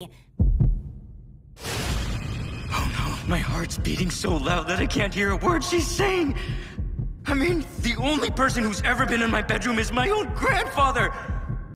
Oh no, my heart's beating so loud that I can't hear a word she's saying. I mean, the only person who's ever been in my bedroom is my own grandfather.